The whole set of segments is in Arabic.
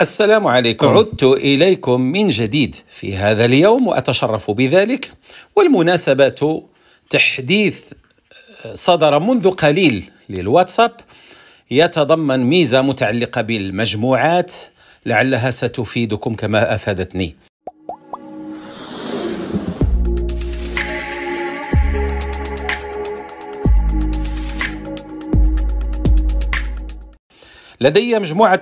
السلام عليكم. عدت إليكم من جديد في هذا اليوم وأتشرف بذلك. والمناسبة تحديث صدر منذ قليل للواتساب. يتضمن ميزة متعلقة بالمجموعات لعلها ستفيدكم كما أفادتني. لدي مجموعة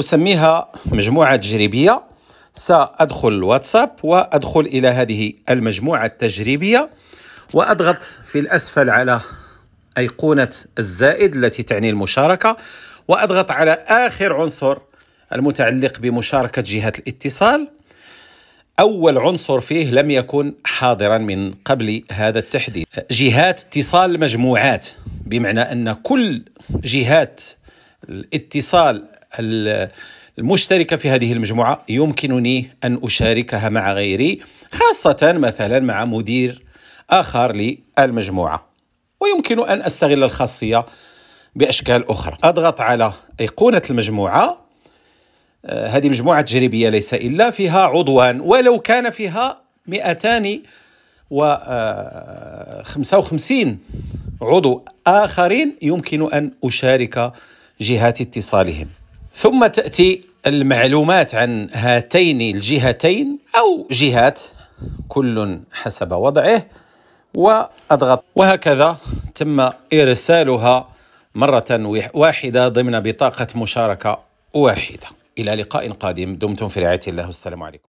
أسميها مجموعة تجريبية. سأدخل الواتساب وأدخل إلى هذه المجموعة التجريبية وأضغط في الأسفل على أيقونة الزائد التي تعني المشاركة وأضغط على آخر عنصر المتعلق بمشاركة جهات الاتصال. أول عنصر فيه لم يكن حاضرا من قبل هذا التحديث. جهات اتصال المجموعات بمعنى أن كل جهات الاتصال المشتركة في هذه المجموعة يمكنني أن أشاركها مع غيري خاصة مثلا مع مدير آخر للمجموعة. ويمكن أن أستغل الخاصية بأشكال أخرى. أضغط على أيقونة المجموعة. آه، هذه مجموعة تجريبية ليس إلا فيها عضوان ولو كان فيها 255 آه، عضو آخرين يمكن أن أشارك جهات اتصالهم. ثم تأتي المعلومات عن هاتين الجهتين أو جهات كل حسب وضعه وأضغط. وهكذا تم إرسالها مرة واحدة ضمن بطاقة مشاركة واحدة. إلى لقاء قادم دمتم في رعاية الله والسلام عليكم.